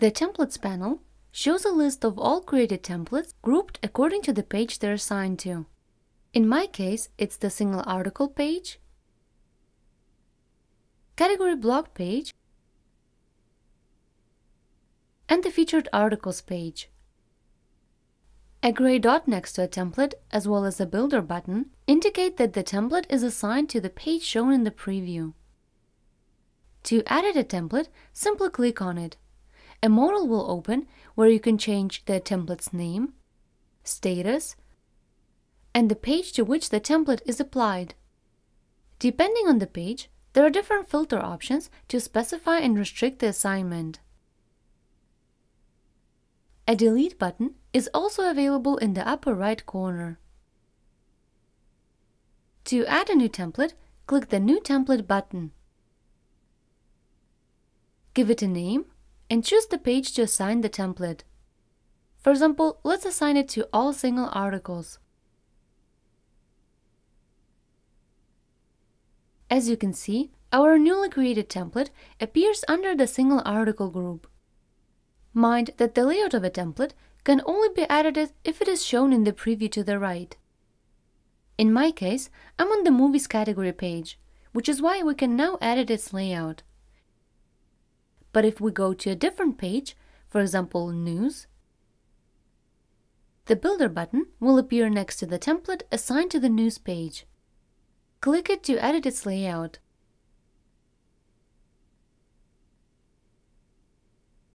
The Templates panel shows a list of all created templates grouped according to the page they're assigned to. In my case, it's the single article page, category blog page, and the featured articles page. A gray dot next to a template, as well as a builder button, indicate that the template is assigned to the page shown in the preview. To edit a template, simply click on it. A modal will open where you can change the template's name, status, and the page to which the template is applied. Depending on the page, there are different filter options to specify and restrict the assignment. A delete button is also available in the upper right corner. To add a new template, click the New Template button. Give it a name and choose the page to assign the template. For example, let's assign it to all single articles. As you can see, our newly created template appears under the single article group. Mind that the layout of a template can only be edited if it is shown in the preview to the right. In my case, I'm on the Movies category page, which is why we can now edit its layout. But if we go to a different page, for example News, the Builder button will appear next to the template assigned to the News page. Click it to edit its layout.